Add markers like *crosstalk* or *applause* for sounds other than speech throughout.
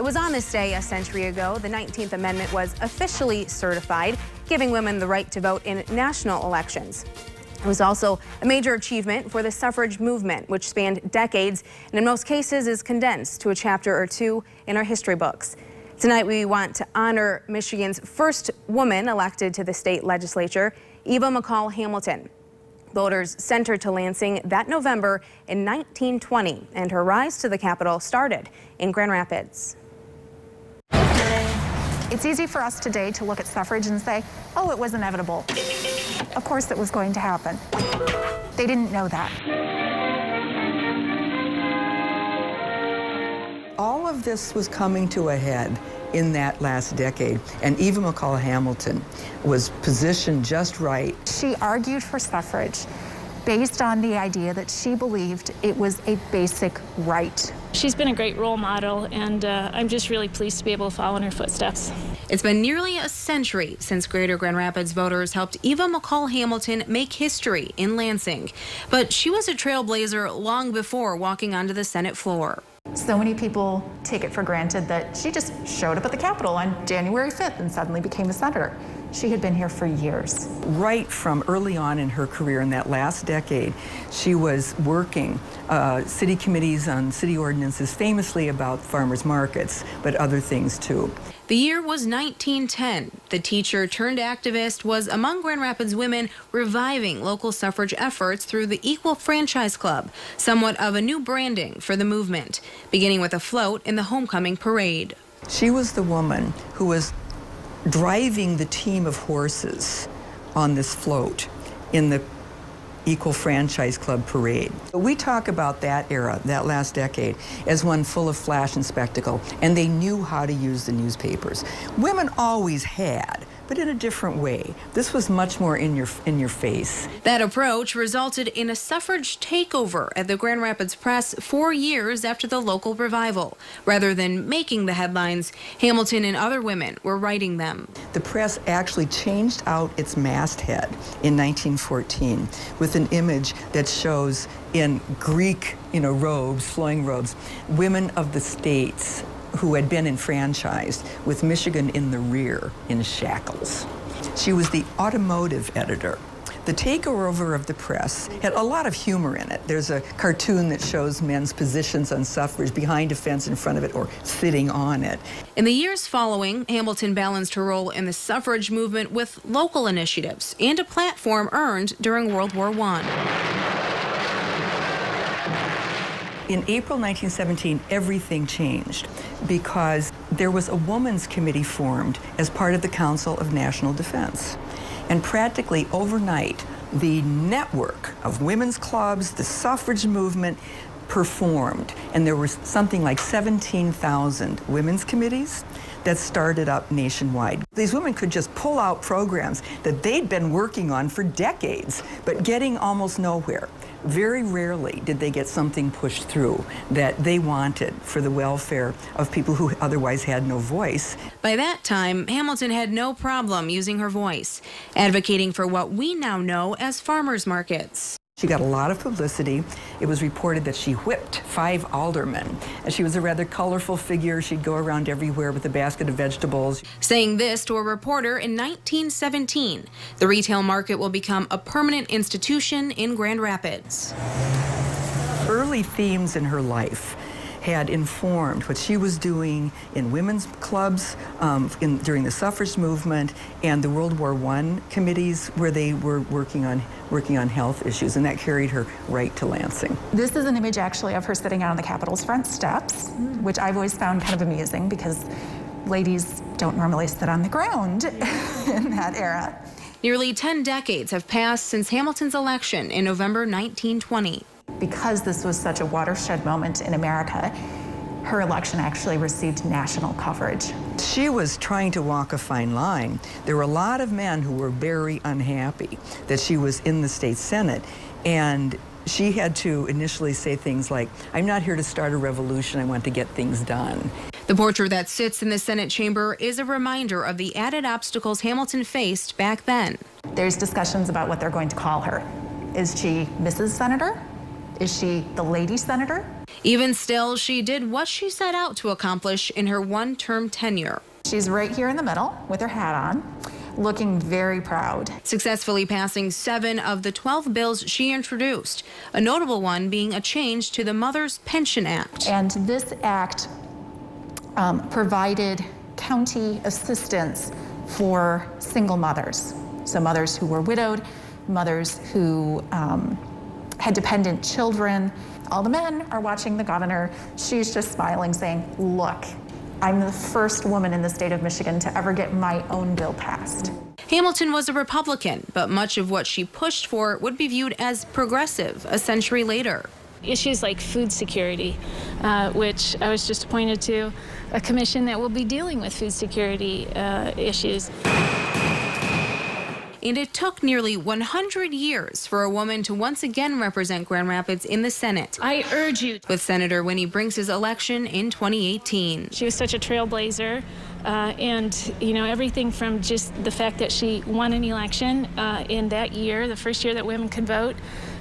It was on this day a century ago the 19th Amendment was officially certified, giving women the right to vote in national elections. It was also a major achievement for the suffrage movement, which spanned decades and in most cases is condensed to a chapter or two in our history books. Tonight, we want to honor Michigan's first woman elected to the state legislature, Eva McCall Hamilton. Voters sent her to Lansing that November in 1920, and her rise to the Capitol started in Grand Rapids. It's easy for us today to look at suffrage and say, oh, it was inevitable. Of course it was going to happen. They didn't know that. All of this was coming to a head in that last decade, and Eva McCall Hamilton was positioned just right. She argued for suffrage based on the idea that she believed it was a basic right. She's been a great role model, and uh, I'm just really pleased to be able to follow in her footsteps. It's been nearly a century since Greater Grand Rapids voters helped Eva McCall Hamilton make history in Lansing. But she was a trailblazer long before walking onto the Senate floor. So many people take it for granted that she just showed up at the Capitol on January 5th and suddenly became a senator. She had been here for years. Right from early on in her career, in that last decade, she was working uh, city committees on city ordinances, famously about farmers markets, but other things too. The year was 1910. The teacher turned activist was among Grand Rapids women reviving local suffrage efforts through the Equal Franchise Club, somewhat of a new branding for the movement, beginning with a float in the homecoming parade. She was the woman who was driving the team of horses on this float in the Equal Franchise Club parade. We talk about that era, that last decade, as one full of flash and spectacle, and they knew how to use the newspapers. Women always had, but in a different way. This was much more in your in your face. That approach resulted in a suffrage takeover at the Grand Rapids Press 4 years after the local revival. Rather than making the headlines, Hamilton and other women were writing them. The press actually changed out its masthead in 1914 with an image that shows in Greek, you know, robes, flowing robes, women of the states who had been enfranchised with Michigan in the rear in shackles. She was the automotive editor. The takeover of the press had a lot of humor in it. There's a cartoon that shows men's positions on suffrage behind a fence in front of it or sitting on it. In the years following, Hamilton balanced her role in the suffrage movement with local initiatives and a platform earned during World War I. In April 1917, everything changed because there was a women's committee formed as part of the Council of National Defense. And practically overnight, the network of women's clubs, the suffrage movement, performed. And there were something like 17,000 women's committees that started up nationwide. These women could just pull out programs that they'd been working on for decades, but getting almost nowhere. Very rarely did they get something pushed through that they wanted for the welfare of people who otherwise had no voice. By that time, Hamilton had no problem using her voice, advocating for what we now know as farmers markets. She got a lot of publicity. It was reported that she whipped five aldermen. And she was a rather colorful figure. She'd go around everywhere with a basket of vegetables. Saying this to a reporter in 1917, the retail market will become a permanent institution in Grand Rapids. Early themes in her life had informed what she was doing in women's clubs um, in, during the suffrage movement and the World War I committees where they were working on working on health issues, and that carried her right to Lansing. This is an image actually of her sitting out on the Capitol's front steps, mm. which I've always found kind of amusing because ladies don't normally sit on the ground *laughs* in that era. Nearly 10 decades have passed since Hamilton's election in November 1920 because this was such a watershed moment in America, her election actually received national coverage. She was trying to walk a fine line. There were a lot of men who were very unhappy that she was in the state senate and she had to initially say things like, I'm not here to start a revolution, I want to get things done. The portrait that sits in the Senate chamber is a reminder of the added obstacles Hamilton faced back then. There's discussions about what they're going to call her. Is she Mrs. Senator? Is she the lady senator? Even still, she did what she set out to accomplish in her one term tenure. She's right here in the middle with her hat on, looking very proud. Successfully passing seven of the 12 bills she introduced, a notable one being a change to the Mother's Pension Act. And this act um, provided county assistance for single mothers. So, mothers who were widowed, mothers who um, had dependent children. All the men are watching the governor. She's just smiling, saying, Look, I'm the first woman in the state of Michigan to ever get my own bill passed. Hamilton was a Republican, but much of what she pushed for would be viewed as progressive a century later. Issues like food security, uh, which I was just appointed to a commission that will be dealing with food security uh, issues and it took nearly 100 years for a woman to once again represent Grand Rapids in the Senate. I urge you. With Senator Winnie Brinks' election in 2018. She was such a trailblazer. Uh, and you know everything from just the fact that she won an election uh, in that year, the first year that women could vote,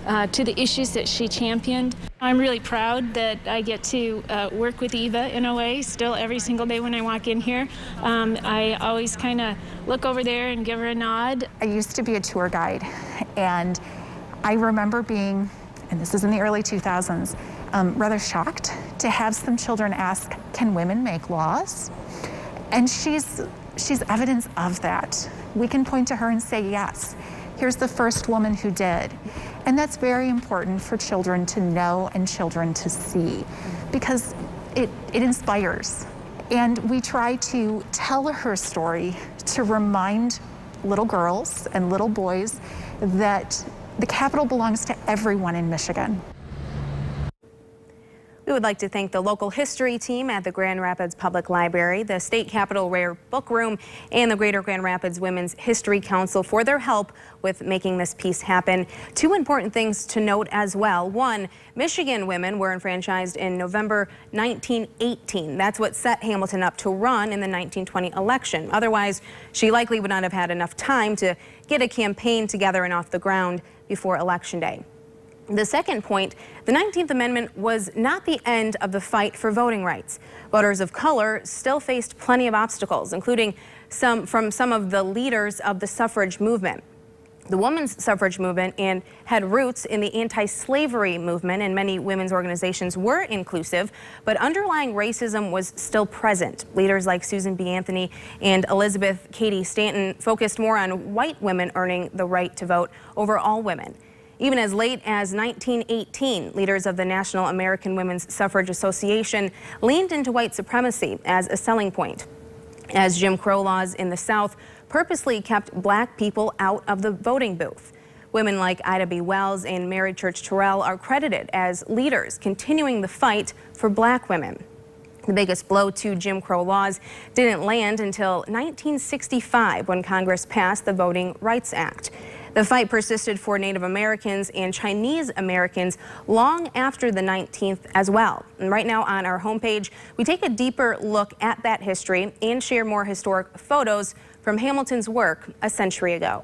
uh, to the issues that she championed. I'm really proud that I get to uh, work with Eva in a way still every single day when I walk in here. Um, I always kind of look over there and give her a nod. I used to be a tour guide, and I remember being, and this is in the early 2000s, um, rather shocked to have some children ask, Can women make laws? And she's, she's evidence of that. We can point to her and say, Yes. Here's the first woman who did. And that's very important for children to know and children to see because it, it inspires. And we try to tell her story to remind little girls and little boys that the capital belongs to everyone in Michigan. We would like to thank the local history team at the Grand Rapids Public Library, the State Capitol Rare Book Room, and the Greater Grand Rapids Women's History Council for their help with making this piece happen. Two important things to note as well. One, Michigan women were enfranchised in November 1918. That's what set Hamilton up to run in the 1920 election. Otherwise, she likely would not have had enough time to get a campaign together and off the ground before Election Day. The second point, the 19th Amendment was not the end of the fight for voting rights. Voters of color still faced plenty of obstacles, including some from some of the leaders of the suffrage movement. The women's suffrage movement and had roots in the anti-slavery movement and many women's organizations were inclusive, but underlying racism was still present. Leaders like Susan B. Anthony and Elizabeth Cady Stanton focused more on white women earning the right to vote over all women. Even as late as 1918, leaders of the National American Women's Suffrage Association leaned into white supremacy as a selling point, as Jim Crow laws in the South purposely kept black people out of the voting booth. Women like Ida B. Wells and Mary Church Terrell are credited as leaders continuing the fight for black women. The biggest blow to Jim Crow laws didn't land until 1965 when Congress passed the Voting Rights Act. The fight persisted for Native Americans and Chinese Americans long after the 19th as well. And right now on our homepage, we take a deeper look at that history and share more historic photos from Hamilton's work a century ago.